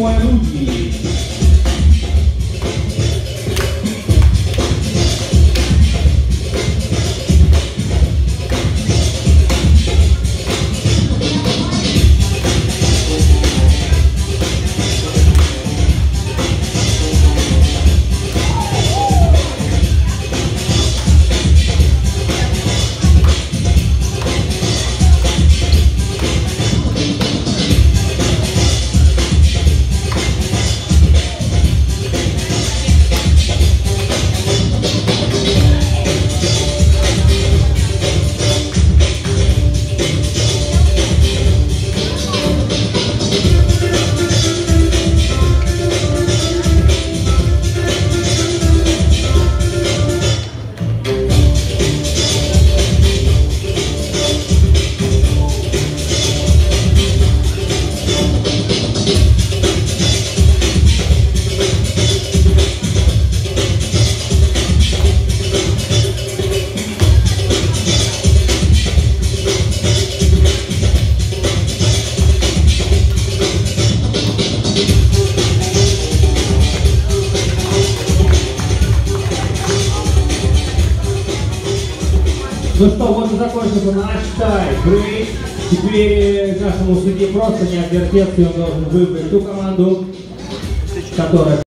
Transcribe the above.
comemora um. É Ну что, вот и закончился наш тай-брейк. Теперь нашему судье просто не отвертеться, и он должен выбрать ту команду, которая